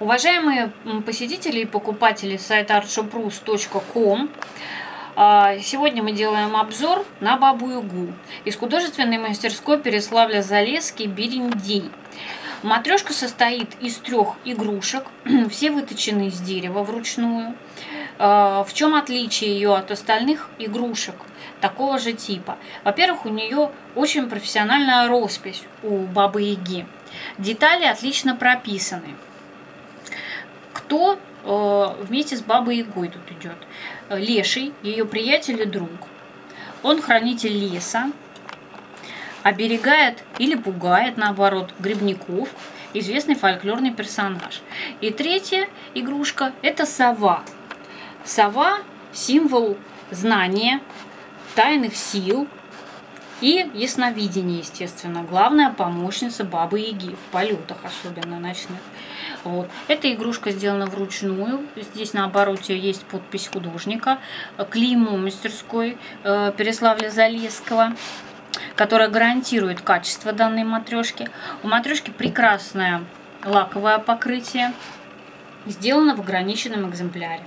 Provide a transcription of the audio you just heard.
Уважаемые посетители и покупатели сайта artshopRus.com, а, Сегодня мы делаем обзор на Бабу Югу из художественной мастерской Переславля-Залесский Берендей. Матрешка состоит из трех игрушек, все выточены из дерева вручную. А, в чем отличие ее от остальных игрушек такого же типа? Во-первых, у нее очень профессиональная роспись у Бабы Яги. Детали отлично прописаны кто э, вместе с Бабой Ягой тут идет? Леший, ее приятель и друг. Он хранитель леса, оберегает или пугает, наоборот, грибников, известный фольклорный персонаж. И третья игрушка – это сова. Сова – символ знания, тайных сил и ясновидения, естественно. Главная помощница Бабы Яги в полетах, особенно ночных. Вот. Эта игрушка сделана вручную. Здесь на обороте есть подпись художника, клеймо мастерской э, Переславля-Залесского которая гарантирует качество данной матрешки. У матрешки прекрасное лаковое покрытие, сделано в ограниченном экземпляре.